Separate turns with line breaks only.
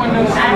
windows.